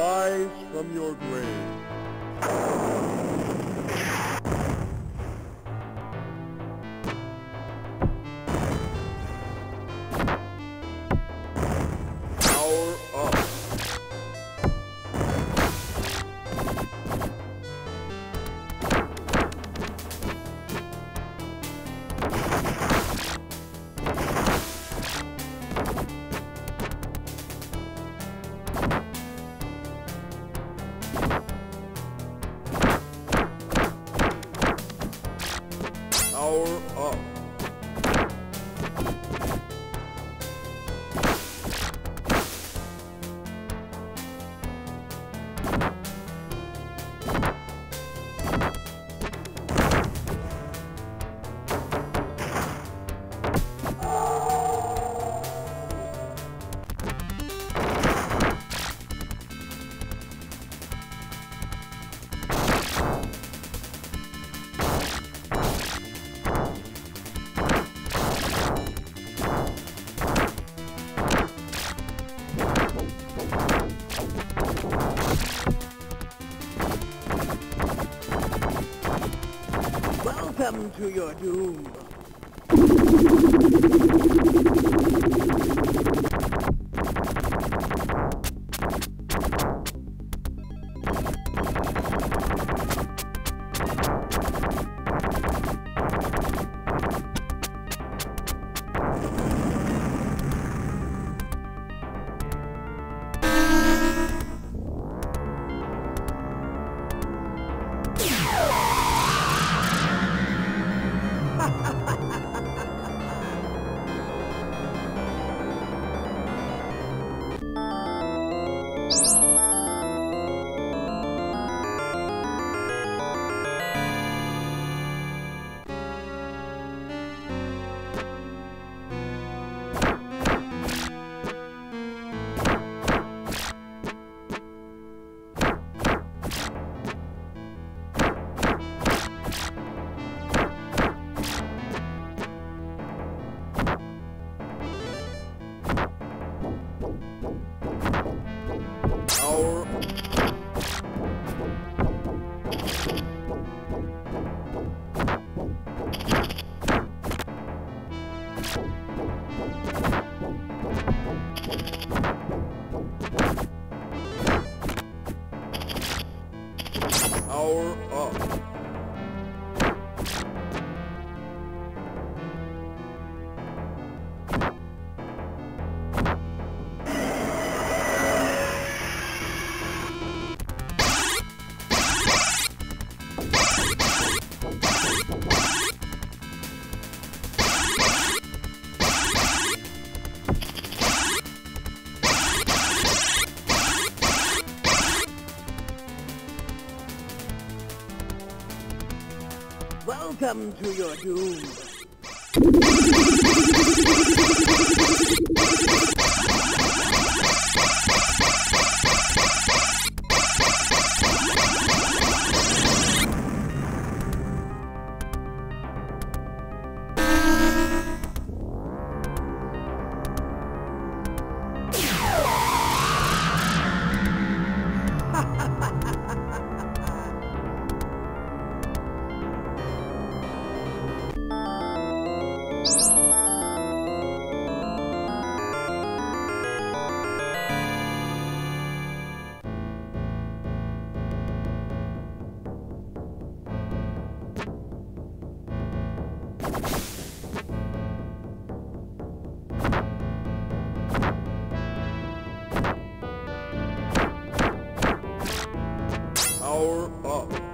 Rise from your grave. To your doom. Welcome to your doom. power up.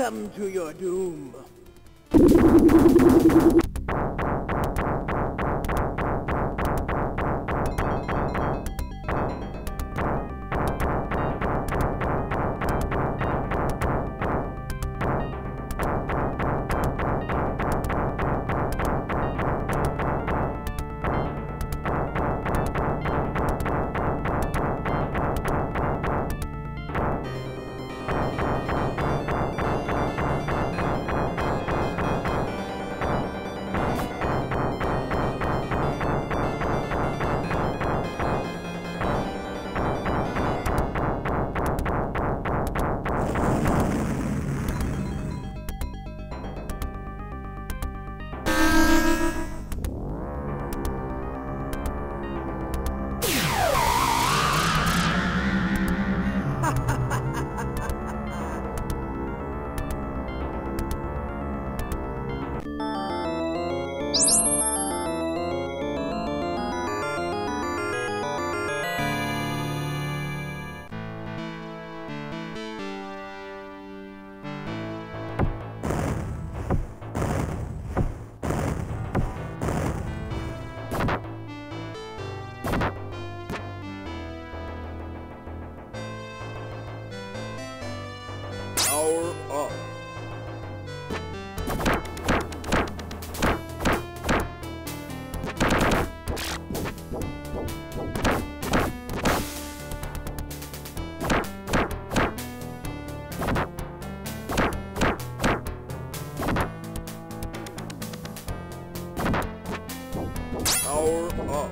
Welcome to your doom. Power up.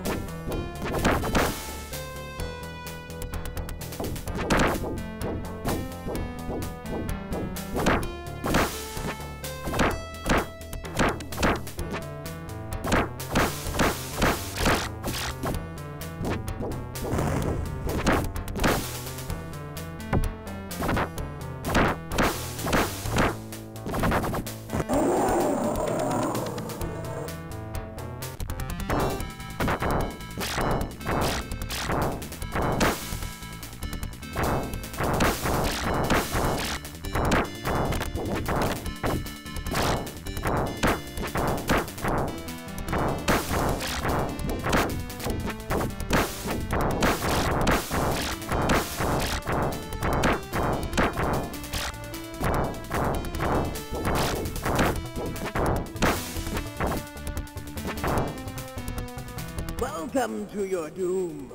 Power Welcome to your doom.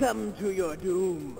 Welcome to your doom.